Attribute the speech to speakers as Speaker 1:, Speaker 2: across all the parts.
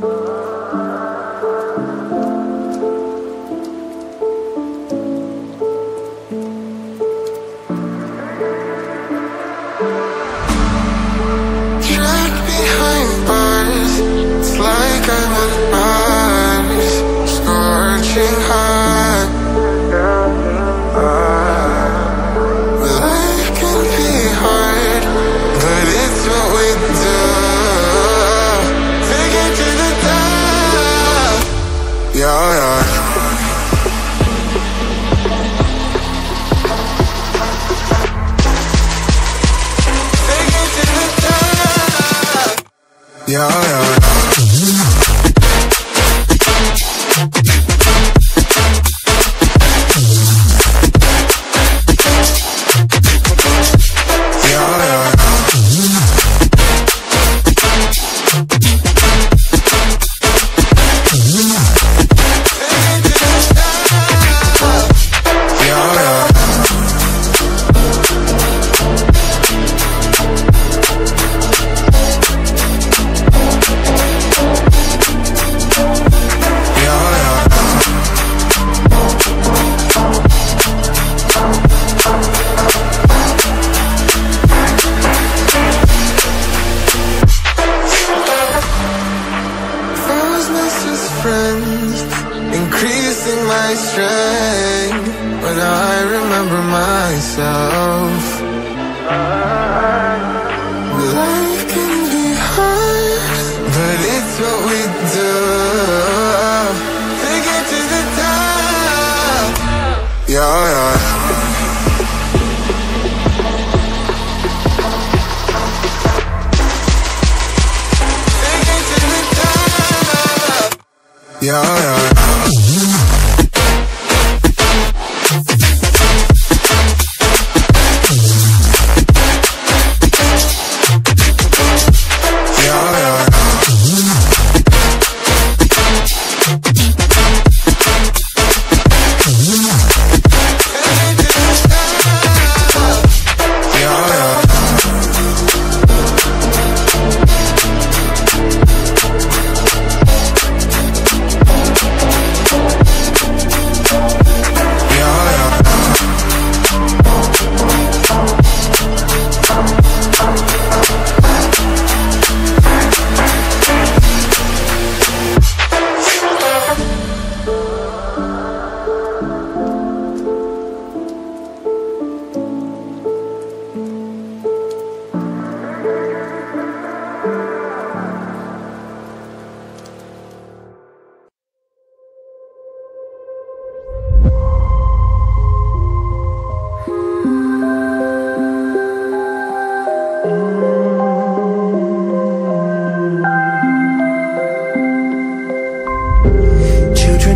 Speaker 1: Trapped Yeah, yeah. My strength. When I remember myself, life can be hard, but it's what we do. Take it to the top. Yeah, yeah.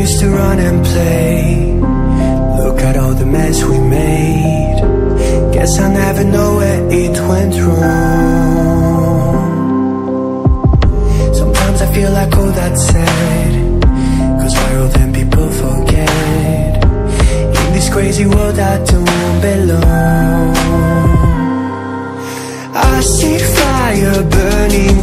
Speaker 2: Used to run and play. Look at all the mess we made. Guess I never know where it went wrong. Sometimes I feel like all that's said. Cause viral then people forget. In this crazy world I don't belong. I see fire burning,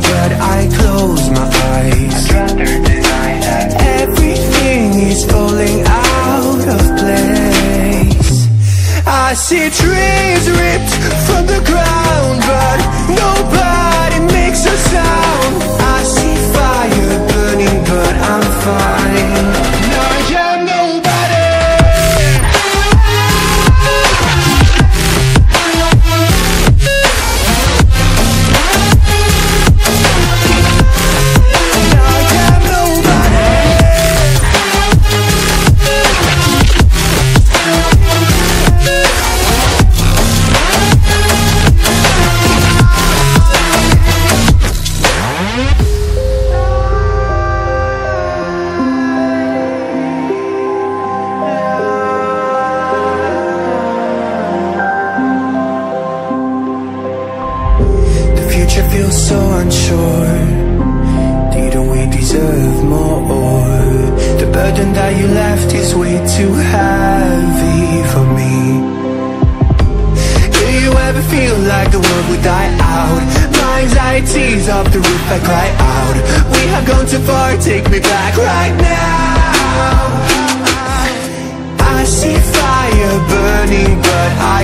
Speaker 2: see trees ripped from roof, I cry out. We have gone too far, take me back right now I see fire burning, but I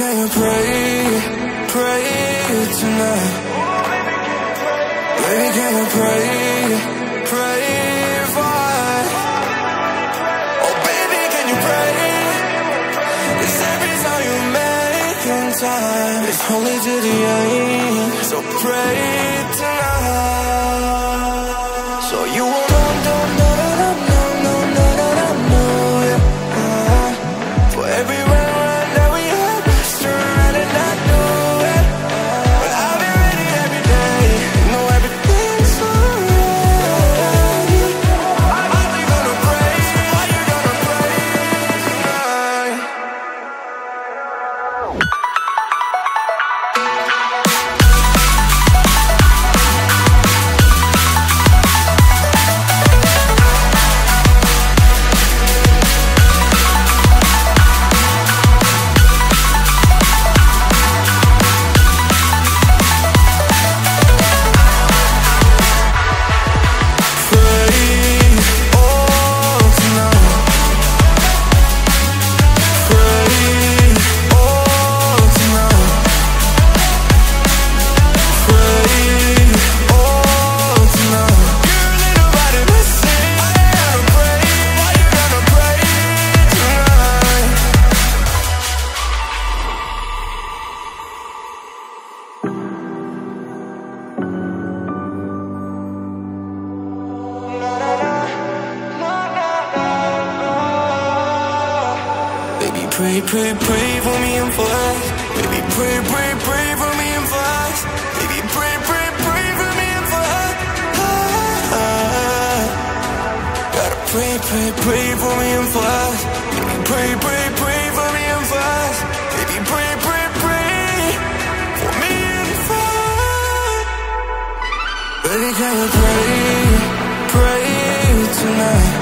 Speaker 1: can you pray, pray tonight? Baby, can you pray, pray for us? Oh, baby, can you pray? It's every time you make in time. It's only to the end, so pray pray, pray, for me and for us. Baby, pray, pray, pray for me and for us. Baby, pray, pray, pray for me and for us. Ah, gotta pray, pray, pray for me and for us. Baby, pray, pray, pray for me and for us. Baby, pray, pray, pray for me and for us. Baby, can you pray, pray tonight?